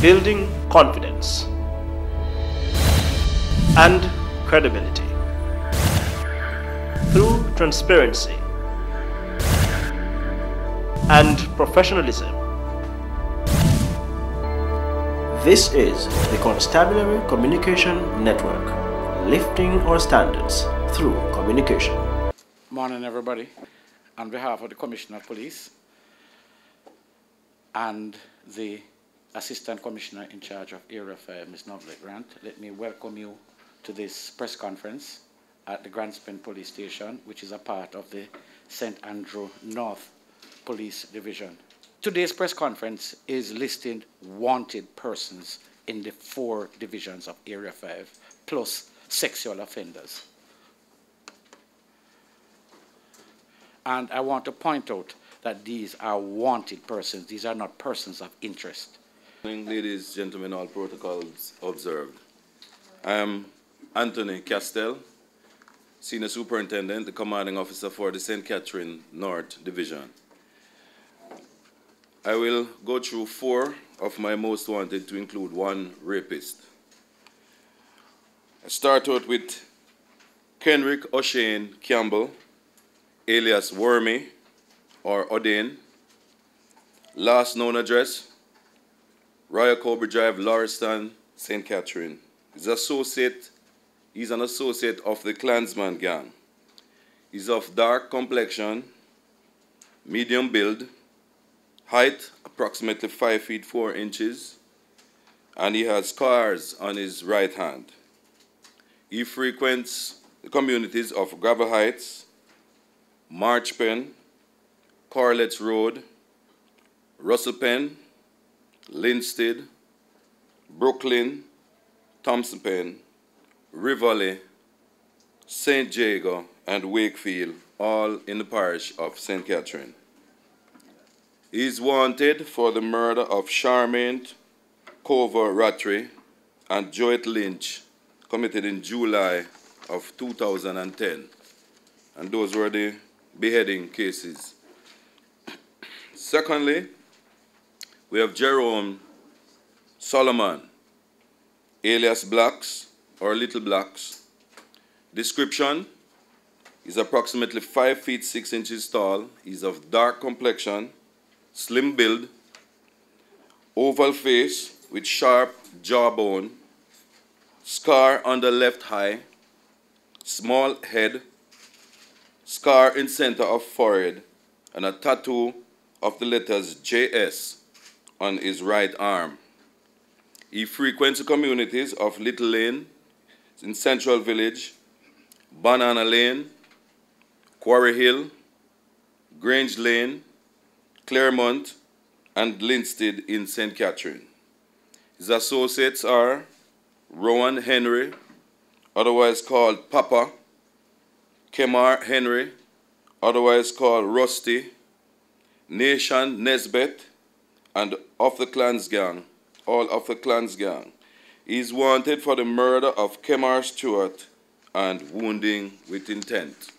building confidence and credibility through transparency and professionalism. This is the Constabulary Communication Network, lifting our standards through communication. Morning, everybody. On behalf of the Commissioner of Police and the Assistant Commissioner in charge of Area 5, Ms. Novelette Grant, let me welcome you to this press conference at the Grants Pen Police Station, which is a part of the St. Andrew North Police Division. Today's press conference is listing wanted persons in the four divisions of Area 5, plus sexual offenders. And I want to point out that these are wanted persons. These are not persons of interest. Ladies, gentlemen, all protocols observed. I am Anthony Castell, Senior Superintendent, the Commanding Officer for the St. Catherine North Division. I will go through four of my most wanted to include one rapist. I start out with Kenrick O'Shane Campbell, alias Wormy or Odin, Last known address, Royal Cobra Drive, Lauriston, St. Catherine. He's associate, he's an associate of the Klansman gang. He's of dark complexion, medium build, height approximately 5 feet 4 inches, and he has scars on his right hand. He frequents the communities of Gravel Heights, Marchpen, Corlett's Road, Russell Pen, Linstead, Brooklyn, Thompson Pen, Rivoli, St. Jago, and Wakefield, all in the parish of St. Catherine. He is wanted for the murder of Charmaine Cover Rattray and Joet Lynch, committed in July of 2010. And those were the beheading cases. Secondly, we have Jerome Solomon, alias Blacks or Little Blacks. Description is approximately 5 feet 6 inches tall. He's of dark complexion, slim build, oval face with sharp jawbone, scar on the left eye, small head, scar in center of forehead, and a tattoo of the letters JS on his right arm. He frequents the communities of Little Lane in Central Village, Banana Lane, Quarry Hill, Grange Lane, Claremont, and Linstead in St. Catherine. His associates are Rowan Henry, otherwise called Papa, Kemar Henry, otherwise called Rusty, Nation Nesbeth, and of the Clans Gang, all of the Clans Gang. Is wanted for the murder of Kemar Stewart and wounding with intent.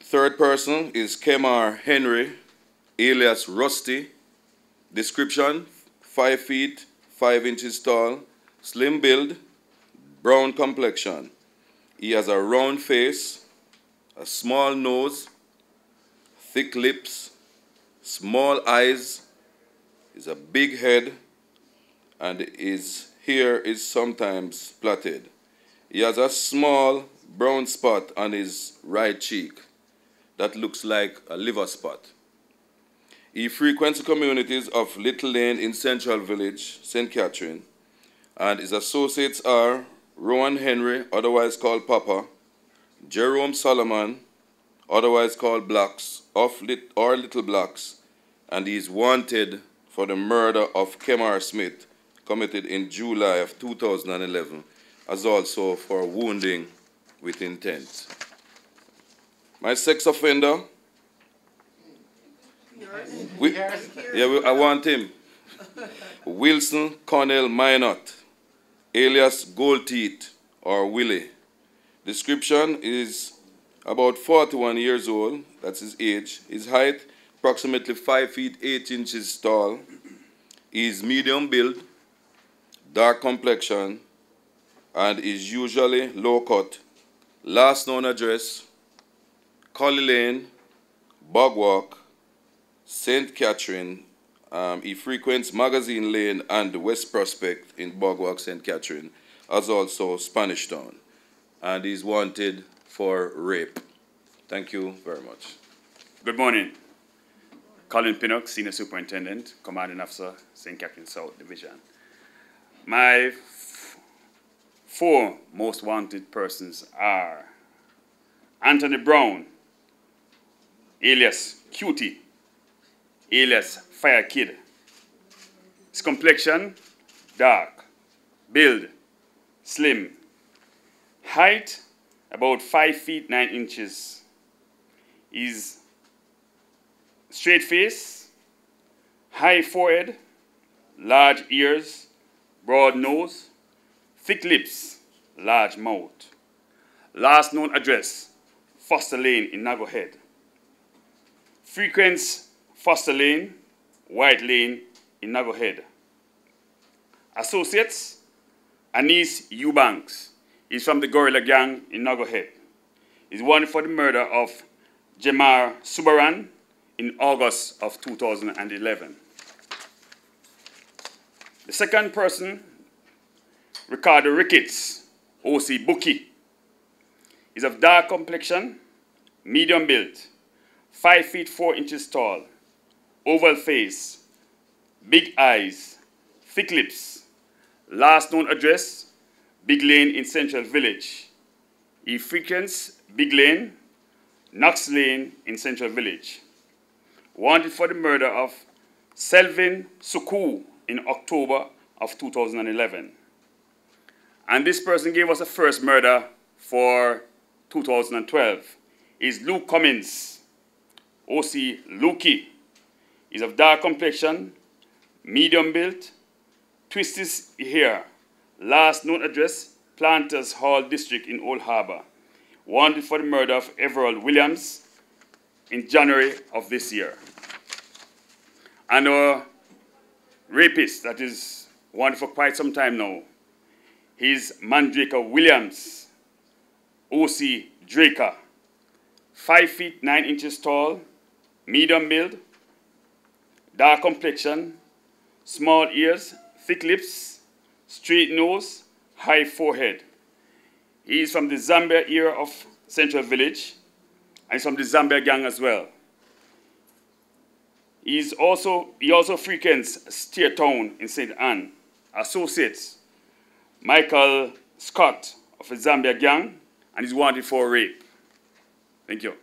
Third person is Kemar Henry, alias Rusty. Description, 5 feet, 5 inches tall, slim build, brown complexion. He has a round face, a small nose, thick lips, small eyes, is a big head, and his hair is sometimes plaited. He has a small brown spot on his right cheek that looks like a liver spot. He frequents the communities of Little Lane in Central Village, St. Catherine, and his associates are Rowan Henry, otherwise called Papa, Jerome Solomon, otherwise called Blacks, of Lit or Little Blacks, and he is wanted for the murder of Kemar Smith, committed in July of 2011, as also for wounding with intent. My sex offender, we, yeah, we, I want him. Wilson Cornell Minot, alias Gold Teeth or Willie. Description is about 41 years old, that's his age. His height, approximately 5 feet 8 inches tall. He is medium build, dark complexion, and is usually low cut. Last known address, Colley Lane, Bog Walk, St. Catherine. Um, he frequents Magazine Lane and West Prospect in Bog Walk, St. Catherine, as also Spanish Town. And he's wanted for rape. Thank you very much. Good morning. Colin Pinnock, Senior Superintendent, Commanding Officer, St. Catherine South Division. My four most wanted persons are Anthony Brown, alias Cutie, alias Fire Kid. His complexion, dark. Build, slim. Height, about 5 feet 9 inches. His straight face, high forehead, large ears, broad nose, thick lips, large mouth. Last known address, Foster Lane in Naggo Head. Frequents Foster Lane, White Lane in Naggo Head. Associates, Anis Eubanks. He's from the Gorilla Gang in Naggo Head. He's wanted for the murder of Jamar Subaran in August of 2011. The second person, Ricardo Ricketts, OC Bookie, is of dark complexion, medium build, 5 feet 4 inches tall, oval face, big eyes, thick lips. Last known address, Big Lane in Central Village. He frequents Big Lane, Knox Lane in Central Village. Wanted for the murder of Selvin Suku in October of 2011. And this person gave us a first murder for 2012. Is Luke Cummins, OC Lukey. He's of dark complexion, medium build, twisted hair. Last known address, Planters Hall District in Old Harbor. Wanted for the murder of Everald Williams in January of this year. And our rapist that is wanted for quite some time now. He's Mandraker Williams, OC Draker, 5 feet 9 inches tall, medium build, dark complexion, small ears, thick lips, straight nose, high forehead. He is from the Zambia era of Central Village, and he's from the Zambia gang as well. He's also, he also frequents Steer Town in St. Ann. Associates, Michael Scott of the Zambia gang, and he's wanted for rape. Thank you.